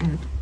and